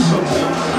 Isso.